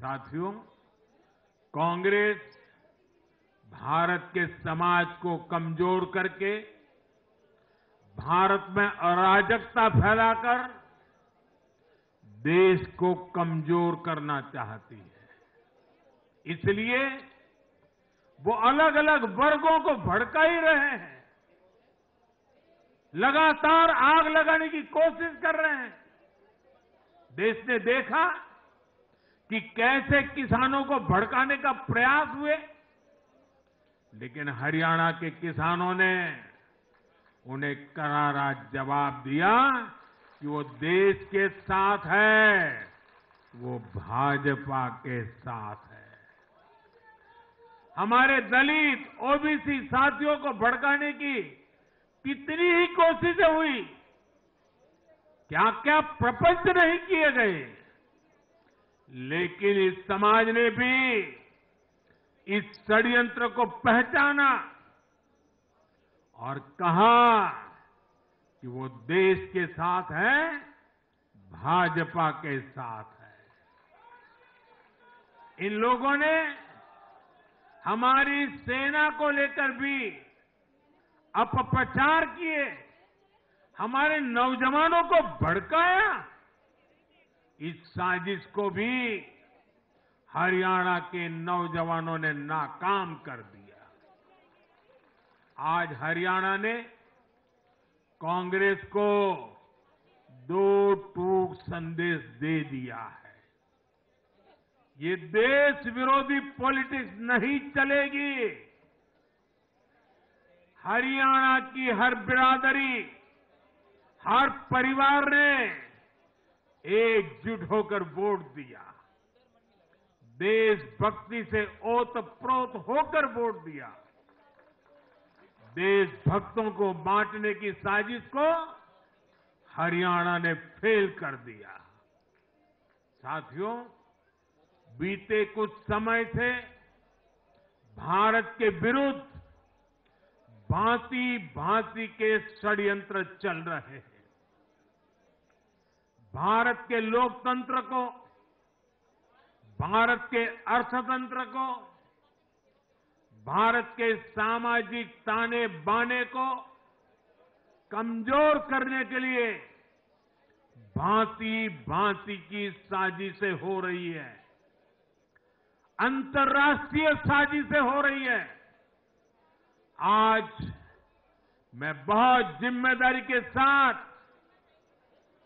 साथियों, कांग्रेस भारत के समाज को कमज़ोर करके, भारत में अराजकता फैलाकर, देश को कमज़ोर करना चाहती है। इसलिए वो अलग अलग वर्गों को भड़का ही रहे हैं। लगातार आग लगाने की कोशिश कर रहे हैं। देश ने देखा कि कैसे किसानों को भड़काने का प्रयास हुए? लेकिन हरियाणा के किसानों ने उन्हें करारा जवाब दिया कि वो देश के साथ है, वो भाजपा के साथ है। हमारे दलित ओबीसी साथियों को भड़काने की कितनी ही कोशिशें हुई क्या क्या प्रपंच नहीं किए गए? लेकिन इस समाज ने भी इस षड्यंत्र को पहचाना और कहा कि वो देश के साथ है, भाजपा के साथ है। इन लोगों ने हमारी सेना को लेकर भी अपप्रचार किए, हमारे नौजवानों को भड़काया इस साजिश को भी हरियाणा के नौजवानों ने नाकाम कर दिया। आज हरियाणा ने कांग्रेस को दो टूक संदेश दे दिया है। ये देश विरोधी पॉलिटिक्स नहीं चलेगी। हरियाणा की हर बिरादरी, हर परिवार ने एकजुट होकर वोट दिया। देशभक्ति से ओतप्रोत होकर वोट दिया। देशभक्तों को बांटने की साजिश को हरियाणा ने फेल कर दिया। साथियों, बीते कुछ समय से भारत के विरुद्ध भांति भांति के षड्यंत्र चल रहे हैं। भारत के लोकतंत्र को, भारत के अर्थतंत्र को, भारत के सामाजिक ताने बाने को कमज़ोर करने के लिए भांति भांति की साजिशें हो रही है। अंतर्राष्ट्रीय साजिशें हो रही है। आज मैं बहुत ज़िम्मेदारी के साथ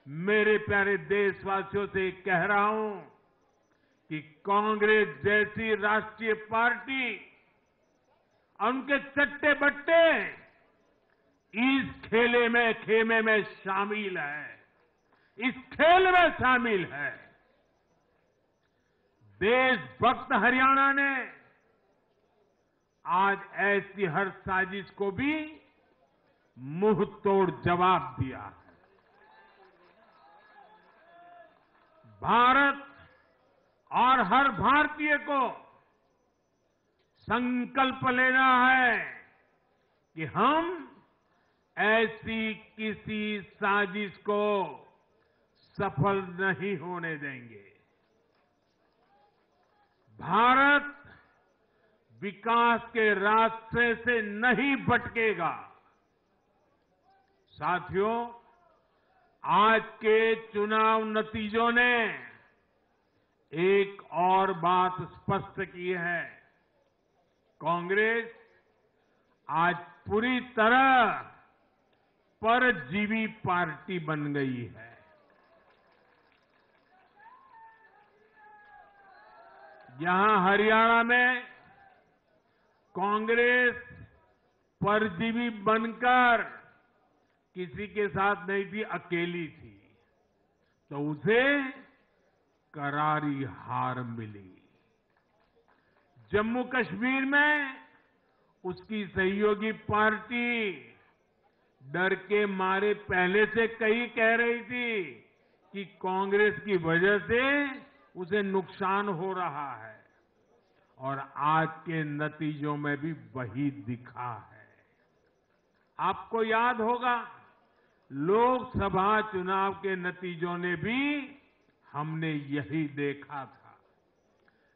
मेरे प्यारे देशवासियों से कह रहा हूँ कि कांग्रेस जैसी राष्ट्रीय पार्टी और उनके चट्टे बट्टे इस खेले में, खेमे में शामिल है। इस खेल में शामिल है। देशभक्त हरियाणा ने आज ऐसी हर साजिश को भी मुँह तोड़ जवाब दिया है। भारत और हर भारतीय को संकल्प लेना है कि हम ऐसी किसी साजिश को सफल नहीं होने देंगे। भारत विकास के रास्ते से नहीं भटकेगा। साथियों आज के चुनाव नतीजों ने एक और बात स्पष्ट की है। कांग्रेस आज पूरी तरह परजीवी पार्टी बन गई है। यहाँ हरियाणा में कांग्रेस परजीवी बनकर किसी के साथ नहीं थी अकेली थी। तो उसे करारी हार मिली। जम्मू कश्मीर में उसकी सहयोगी पार्टी डर के मारे पहले से कई कह रही थी कि कांग्रेस की वजह से उसे नुकसान हो रहा है और आज के नतीजों में भी वही दिखा है। आपको याद होगा लोकसभा चुनाव के नतीजों ने भी हमने यही देखा था।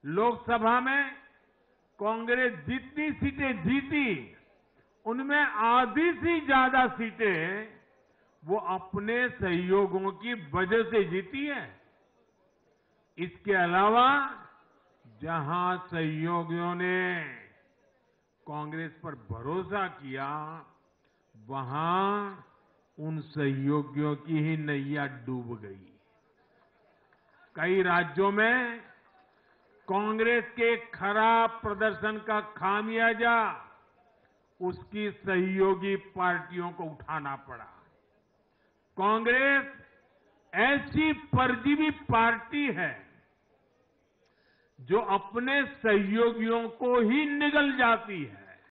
लोकसभा में कांग्रेस जितनी सीटें जीती, उनमें आधी से ज़्यादा सीटें वो अपने सहयोगों की वजह से जीती है। इसके अलावा जहाँ सहयोगियों ने कांग्रेस पर भरोसा किया, वहाँ उन सहयोगियों की ही नैया डूब गई। कई राज्यों में कांग्रेस के खराब प्रदर्शन का खामियाजा उसकी सहयोगी पार्टियों को उठाना पड़ा। कांग्रेस ऐसी परजीवी पार्टी है जो अपने सहयोगियों को ही निगल जाती है।